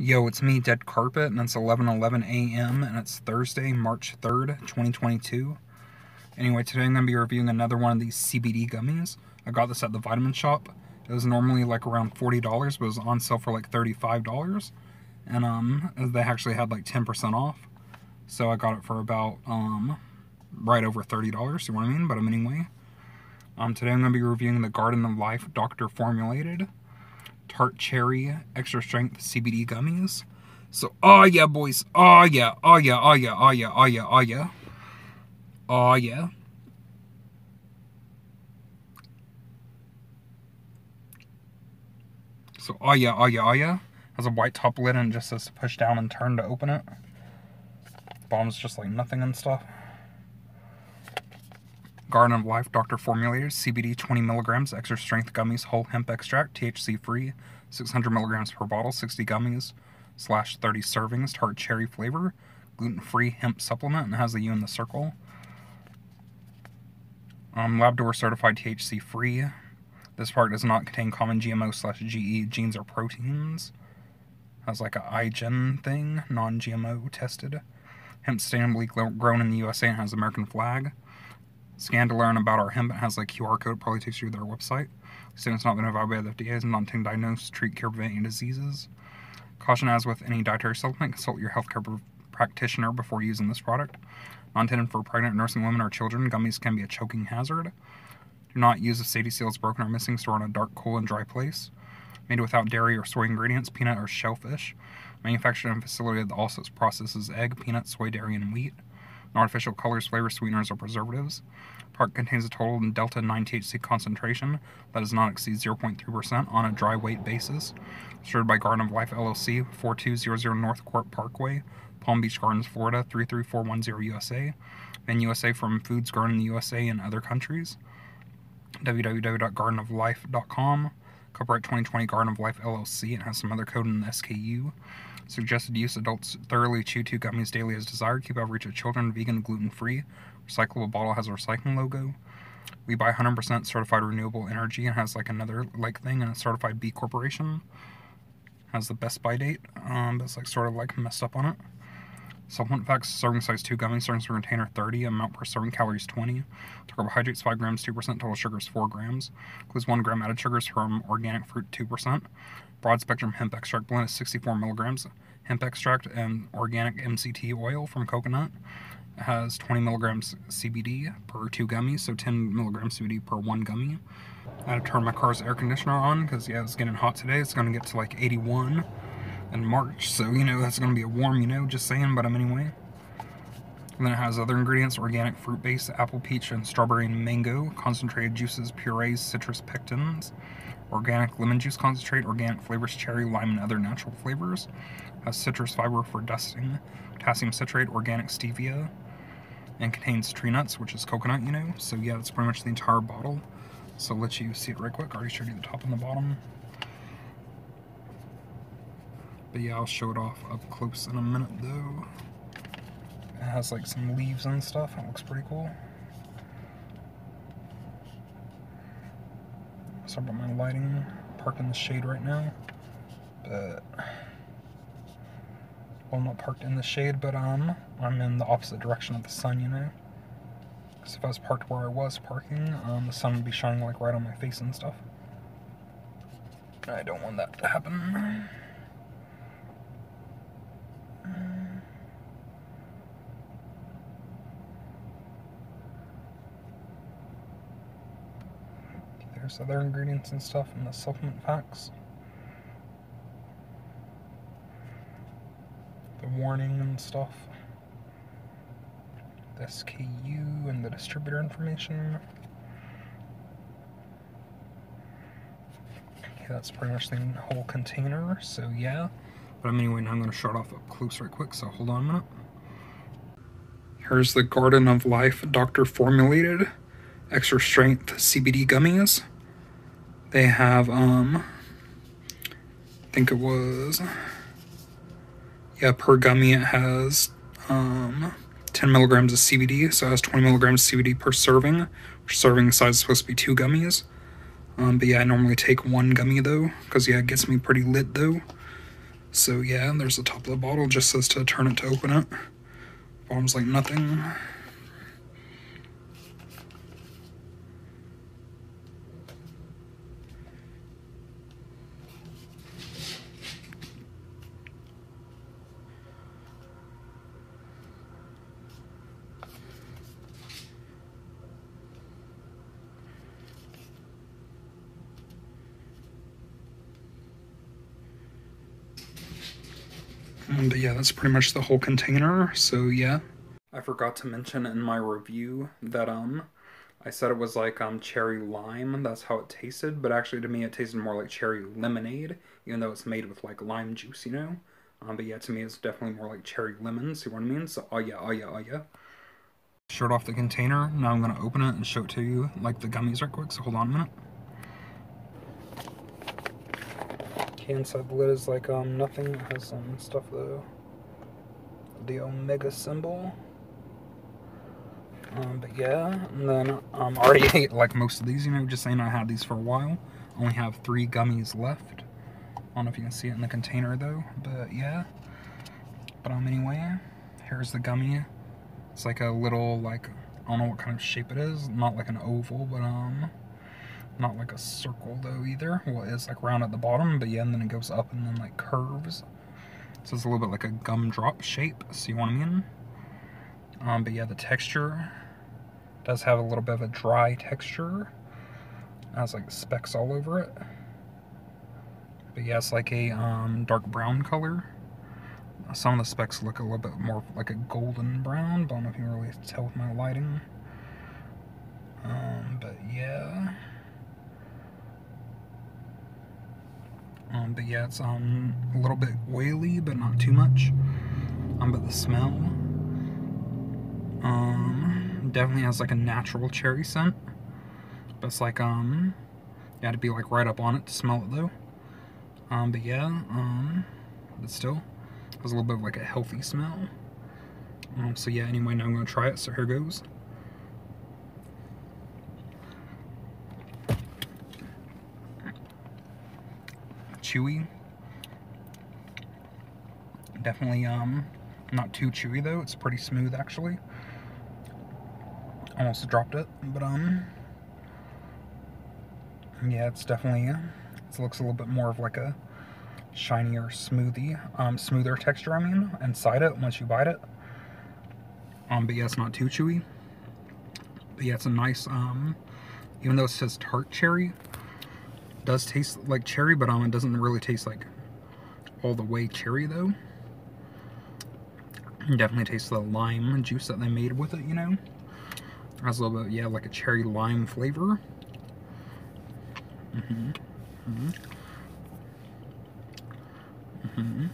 Yo, it's me, Deadcarpet, and it's 11:11 a.m. and it's Thursday, March 3rd, 2022. Anyway, today I'm gonna be reviewing another one of these CBD gummies. I got this at the Vitamin Shoppe. It was normally like around $40, but it was on sale for like $35. And um, they actually had like 10% off. So I got it for about um, right over $30, you know what I mean? But um, anyway, um, today I'm gonna be reviewing the Garden of Life Doctor Formulated tart cherry extra strength CBD gummies. So, oh yeah, boys. Oh yeah, oh yeah, oh yeah, oh yeah, oh yeah, oh yeah. Oh yeah. So, oh yeah, oh yeah, oh yeah. Has a white top lid and just says to push down and turn to open it. Bombs just like nothing and stuff. Garden of Life Doctor Formulators, CBD 20 milligrams extra strength gummies whole hemp extract THC free 600 milligrams per bottle 60 gummies slash 30 servings tart cherry flavor gluten free hemp supplement and has the U in the circle. Um, Labdoor certified THC free. This part does not contain common GMO slash GE genes or proteins. Has like a iGen thing, non GMO tested. Hemp sustainably grown in the USA and has American flag. Scan to learn about our hemp. It has like QR code. Probably takes you to their website. Saying it's not been evaluated by the FDA. It's not intended to diagnose, treat, cure, prevent diseases. Caution as with any dietary supplement, consult your healthcare practitioner before using this product. Not intended for pregnant nursing women or children. Gummies can be a choking hazard. Do not use if safety seal is broken or missing. Store in a dark, cool, and dry place. Made without dairy or soy ingredients, peanut or shellfish. Manufactured in a facility that also processes egg, peanut, soy, dairy, and wheat. Artificial colors, flavors, sweeteners, or preservatives. Product contains a total delta 9 THC concentration that does not exceed 0.3% on a dry weight basis. Started by Garden of Life LLC, 4200 Northcorp Parkway, Palm Beach Gardens, Florida 33410 USA. Then USA from foods grown in the USA and other countries. www.gardenoflife.com. Copyright 2020 Garden of Life LLC. It has some other code in the SKU. Suggested use adults thoroughly chew two gummies daily as desired. Keep out of reach of children. Vegan, gluten free. Recyclable bottle has a recycling logo. We buy 100% certified renewable energy and has like another like thing and a certified B Corporation. Has the best by date. Um, it's like sort of like messed up on it. Supplement facts: serving size 2 gummies, serving per container 30, amount per serving calories 20, carbohydrates 5 grams, 2%, total sugars 4 grams, includes 1 gram added sugars from organic fruit 2%. Broad spectrum hemp extract blend is 64 milligrams. Hemp extract and organic MCT oil from coconut has 20 milligrams CBD per two gummies, so 10 milligrams CBD per one gummy. I had to turn my car's air conditioner on because yeah, it's getting hot today. It's going to get to like 81 in March, so you know that's going to be a warm, you know, just saying. But um, anyway. And then it has other ingredients, organic fruit base, apple, peach, and strawberry and mango, concentrated juices, purees, citrus pectins, organic lemon juice concentrate, organic flavors, cherry, lime, and other natural flavors. Has citrus fiber for dusting, potassium citrate, organic stevia, and contains tree nuts, which is coconut, you know. So yeah, that's pretty much the entire bottle. So let you see it right quick. I already showed you the top and the bottom. But yeah, I'll show it off up close in a minute though. It has like some leaves and stuff. It looks pretty cool. Sorry about my lighting. Parked in the shade right now. But well, not parked in the shade, but um, I'm in the opposite direction of the sun, you know. Because if I was parked where I was parking, um, the sun would be shining like right on my face and stuff. I don't want that to happen. Other ingredients and stuff in the supplement packs. The warning and stuff. The SKU and the distributor information. Okay, that's pretty much the whole container, so yeah. But I'm anyway, now I'm going to shut off up close right quick, so hold on a minute. Here's the Garden of Life Doctor Formulated Extra Strength CBD Gummies. They have, um, I think it was, yeah, per gummy it has, um, 10 milligrams of CBD, so it has 20 milligrams of CBD per serving, which serving size is supposed to be two gummies. Um, but yeah, I normally take one gummy though, because yeah, it gets me pretty lit though. So yeah, there's the top of the bottle, just says to turn it to open it. Bottom's like nothing. But yeah, that's pretty much the whole container. So yeah. I forgot to mention in my review that um I said it was like um cherry lime, that's how it tasted, but actually to me it tasted more like cherry lemonade, even though it's made with like lime juice, you know? Um, but yeah, to me it's definitely more like cherry lemon, see what I mean? So oh yeah, oh yeah, oh yeah. Showed off the container, now I'm gonna open it and show it to you like the gummies right quick, so hold on a minute. Inside the lid is like um nothing. It has some stuff though. The Omega symbol. Um, but yeah, and then um, I already ate like most of these, you know, just saying I had these for a while. Only have three gummies left. I don't know if you can see it in the container though, but yeah. But um, anyway, here's the gummy. It's like a little, like, I don't know what kind of shape it is. Not like an oval, but um, not like a circle though either. Well, it's like round at the bottom, but yeah, and then it goes up and then like curves. So it's a little bit like a gumdrop shape, see what I mean? Um, but yeah, the texture does have a little bit of a dry texture. It has like specks all over it. But yeah, it's like a um, dark brown color. Some of the specks look a little bit more like a golden brown, but I don't know if you can really tell with my lighting. Um, but yeah. Um, but yeah, it's um, a little bit oily, but not too much. Um, but the smell um, definitely has like a natural cherry scent. But it's like, um, you had to be like right up on it to smell it though. Um, but yeah, um, but still, it has a little bit of like a healthy smell. Um, so yeah, anyway, now I'm gonna try it, so here goes. Chewy. Definitely um, not too chewy though. It's pretty smooth actually. Almost dropped it, but um, yeah, it's definitely. It looks a little bit more of like a shinier, smoothie, um, smoother texture. I mean, inside it once you bite it. Um, but yeah, it's not too chewy. But yeah, it's a nice um, even though it says tart cherry, does taste like cherry, but um, it doesn't really taste like all the way cherry though. definitely tastes the lime juice that they made with it, you know. It has a little bit, yeah, like a cherry lime flavor. Mm-hmm. Mm-hmm. Mm-hmm.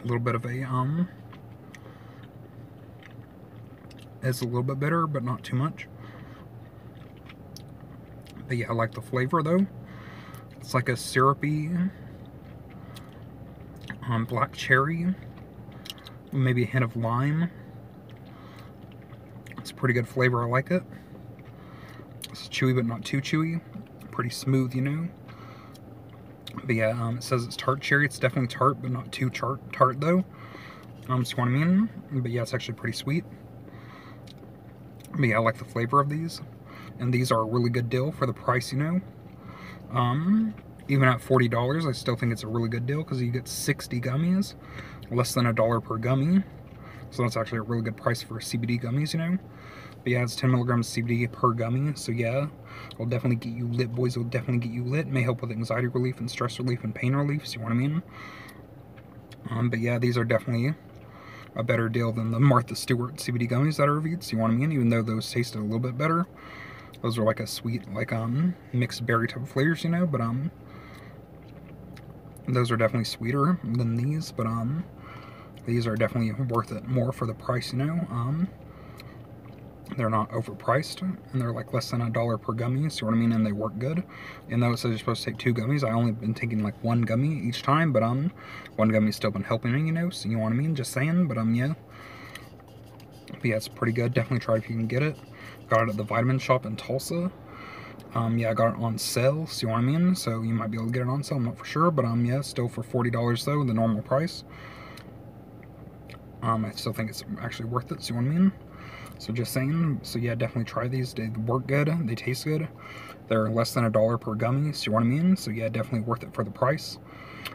A little bit of a, um, it's a little bit bitter, but not too much. But yeah, I like the flavor though. It's like a syrupy um, black cherry, maybe a hint of lime. It's a pretty good flavor, I like it. It's chewy, but not too chewy. Pretty smooth, you know. But yeah, um, it says it's tart cherry. It's definitely tart, but not too tart, tart though. Um, see what I mean? But yeah, it's actually pretty sweet. But yeah, I like the flavor of these. And these are a really good deal for the price, you know. Um, even at $40, I still think it's a really good deal because you get 60 gummies, less than a dollar per gummy. So that's actually a really good price for CBD gummies, you know. But yeah, it's 10 milligrams of CBD per gummy. So yeah, it'll definitely get you lit, boys. It'll definitely get you lit. May help with anxiety relief and stress relief and pain relief. See what I mean? Um, but yeah, these are definitely a better deal than the Martha Stewart CBD gummies that I reviewed. See what I mean? Even though those tasted a little bit better. Those are like a sweet, like um, mixed berry type of flavors, you know. But um, those are definitely sweeter than these. But um, these are definitely worth it more for the price, you know. Um, they're not overpriced and they're like less than a dollar per gummy see what i mean? And they work good. And though it says you're supposed to take two gummies i only been taking like one gummy each time but um one gummy's still been helping me you know so you know what i mean? Just saying but um yeah. But yeah it's pretty good. Definitely try it if you can get it. Got it at the Vitamin Shoppe in tulsa. Um yeah i got it on sale see what i mean? So you might be able to get it on sale i'm not for sure but um yeah still for 40 dollars though the normal price. Um i still think it's actually worth it see what i mean so just saying, so yeah, definitely try these. They work good, they taste good. They're less than a dollar per gummy, so you know what I mean? So yeah, definitely worth it for the price.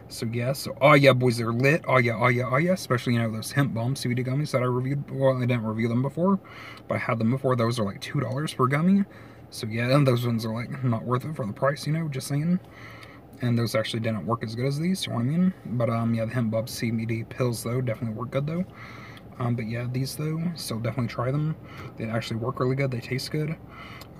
So yeah, so oh yeah, boys, they're lit. Oh yeah, oh yeah, oh yeah. Especially you know those Hemp Bomb CBD gummies that I reviewed. Well, I didn't review them before, but I had them before. Those are like two dollars per gummy. So yeah, and those ones are like not worth it for the price. You know, just saying. And those actually didn't work as good as these. You know what I mean? But um, yeah, the Hemp Bomb CBD pills though definitely work good though. Um, but yeah, these though, so definitely try them. They actually work really good. They taste good.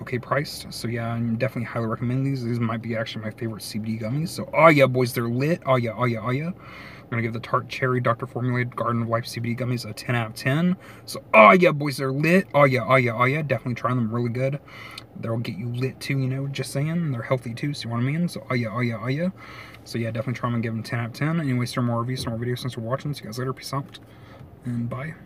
Okay priced. So yeah, I'm definitely highly recommend these. These might be actually my favorite CBD gummies. So oh yeah, boys, they're lit. Oh yeah, oh yeah, oh yeah. I'm gonna give the Tart Cherry Dr. Formulated Garden of Life CBD gummies a 10 out of 10. So oh yeah, boys, they're lit. Oh yeah, oh yeah, oh yeah. Definitely try them. Really good. They'll get you lit too. You know, just saying. They're healthy too. So you know what I mean? So oh yeah, oh yeah, oh yeah. So yeah, definitely try them and give them 10 out of 10. Anyways, some more reviews, some more videos. Thanks for watching. See you guys later. Peace out and bye.